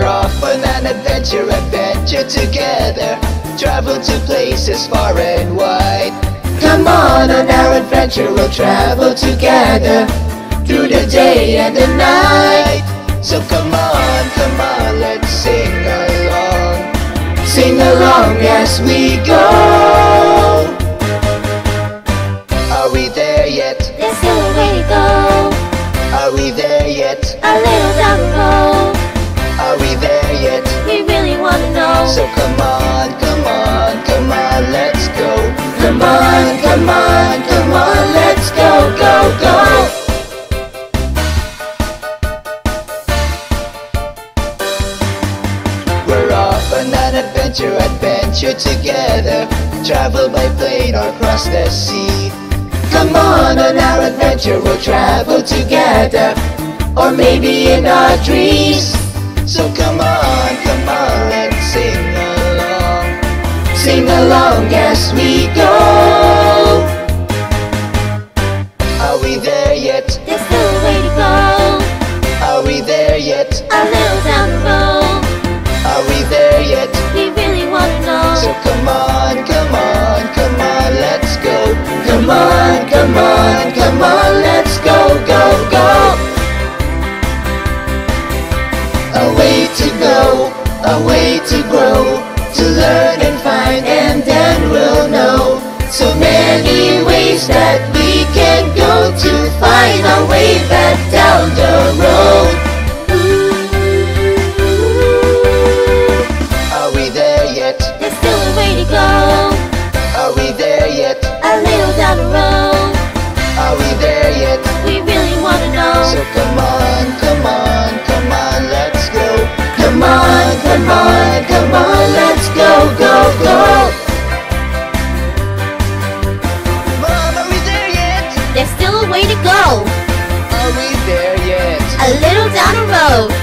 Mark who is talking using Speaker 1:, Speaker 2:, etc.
Speaker 1: on an adventure, adventure together. Travel to places far and wide.
Speaker 2: Come on, on our adventure,
Speaker 1: we'll travel together.
Speaker 2: Through the day and the night.
Speaker 1: So come on, come on, let's sing along.
Speaker 2: Sing along as
Speaker 1: we
Speaker 2: go.
Speaker 1: Are we there yet?
Speaker 2: There's still a way to go.
Speaker 1: Are we there yet?
Speaker 2: A little down the road.
Speaker 1: Adventure, adventure together. Travel by plane or cross the sea. Come on, on our adventure, we'll travel together.
Speaker 2: Or maybe in our dreams.
Speaker 1: So come on, come on, let's sing a way to grow, to learn and find, and then we'll know so many ways that
Speaker 2: we can go to find our way back down the road.
Speaker 1: Are we there yet?
Speaker 2: There's still a way to go.
Speaker 1: Are we there yet?
Speaker 2: A little down the road.
Speaker 1: Are we there yet?
Speaker 2: We really wanna know. So
Speaker 1: come on, come on, come on, let's go.
Speaker 2: Come on. go? Are
Speaker 1: we there yet?
Speaker 2: A little down the road.